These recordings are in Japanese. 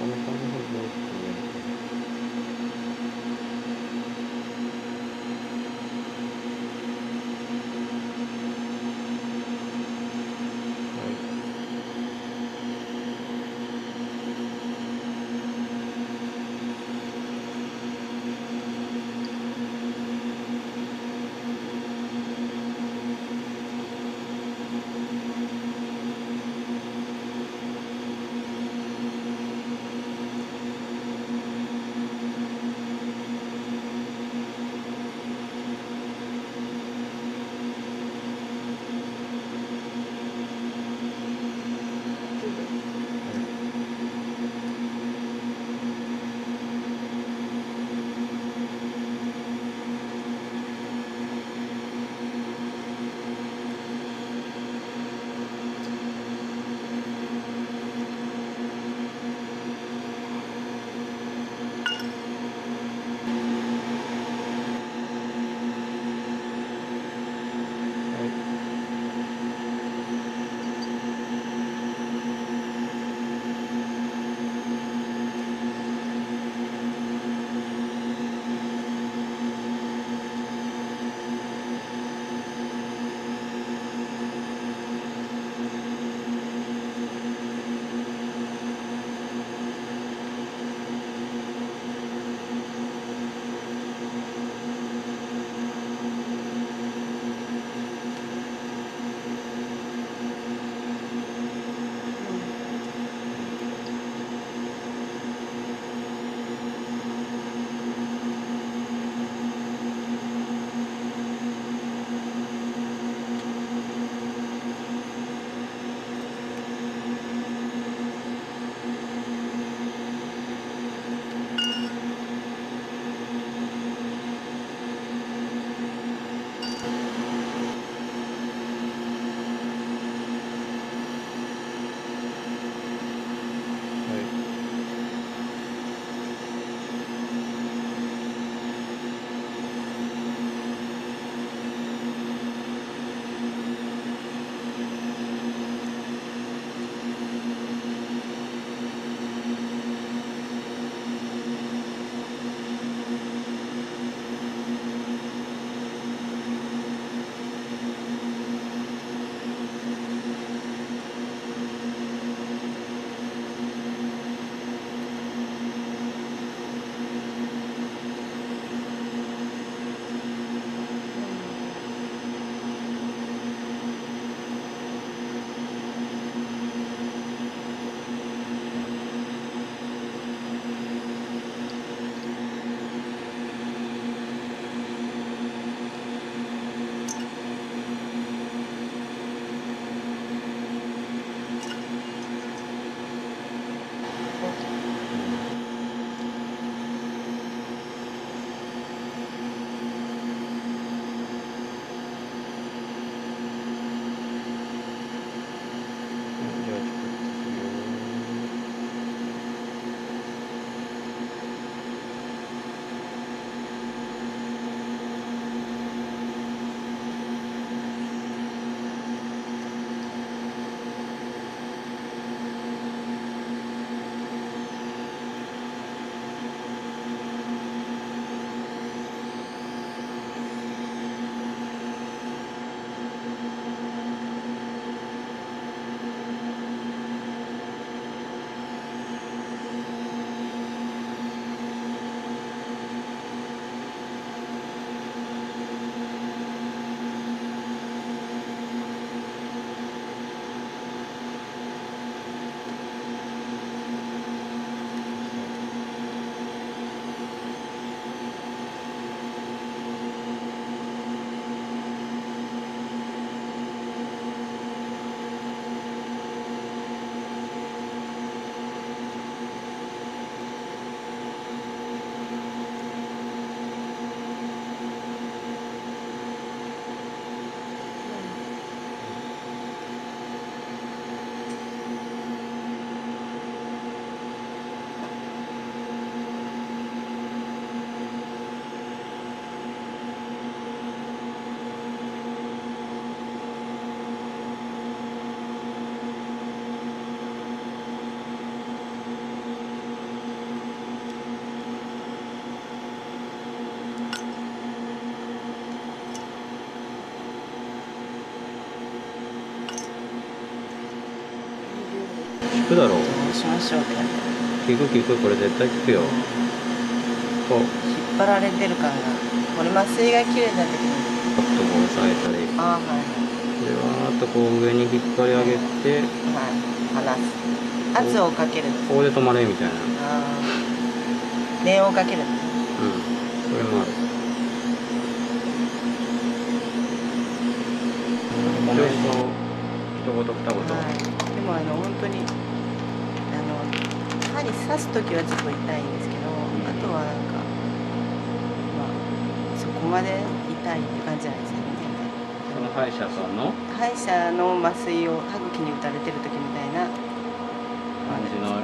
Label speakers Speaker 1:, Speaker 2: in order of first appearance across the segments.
Speaker 1: Vamos fazer くだろう。
Speaker 2: どうしましょうって感じ
Speaker 1: 効く効くこれ絶対効くよ。こう。
Speaker 2: 引っ張られてる感がこれ麻酔が切れた時に
Speaker 1: パッとこう押さえたりで
Speaker 2: ああはい
Speaker 1: わーっとこう上に引っ張り上げて
Speaker 2: はい離す圧をかける。
Speaker 1: ここで止まれみたいな。
Speaker 2: ああ念をかける。
Speaker 1: うん。それもある。コメント一言二言、
Speaker 2: はい、あの本当にあの針刺す時はちょっと痛いんですけど、あとはなんかまあそこまで痛いって感じじゃないですよね。
Speaker 1: その歯医者さんの？
Speaker 2: 歯医者の麻酔を歯茎に打たれてる時みたいな。
Speaker 1: 感じの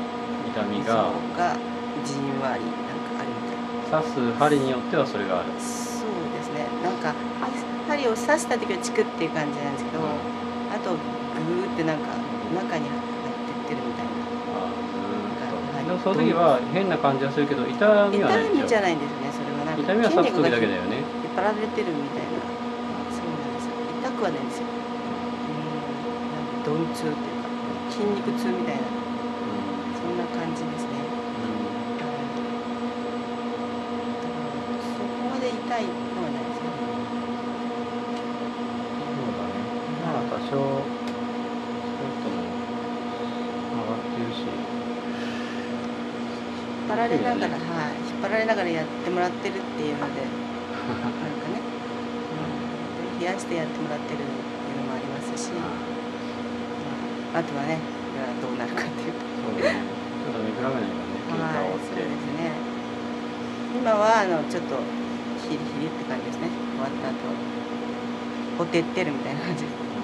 Speaker 1: 痛みが。
Speaker 2: がじんわりなんかあるみたいな。
Speaker 1: 刺す針によってはそれがある。
Speaker 2: そうですね。なんかは針を刺した時はチクっていう感じなんですけど、あとグーってなんか中に入ってってるみたいな。
Speaker 1: その時は変な感じはするけど痛みはない
Speaker 2: 痛みじゃ
Speaker 1: ない
Speaker 2: ないんですねそれはなんか
Speaker 1: 痛みは刺す時だけだ
Speaker 2: よ
Speaker 1: よね。
Speaker 2: 引っ張られてるみたいな。そうなんですよ。痛くはないんですよ。うん。なんか鈍痛っていうか筋肉痛みたいな。そんな感じですね。はいだからそこまで痛いのはないですよ
Speaker 1: そうだねまあ多少そういう人も上がってるし
Speaker 2: 引っ張られながら、はい、引っ張られながらやってもらってるっていうので なんかね、うん、冷やしてやってもらってるっていうのもありますし、まあ、あとはねこれはどうなるかっていう
Speaker 1: そうだねちょっと見比べないからね
Speaker 2: そうですね。今はあのちょっとヒリヒリって感じですね。終わった後、ほてってるみたいな感じです。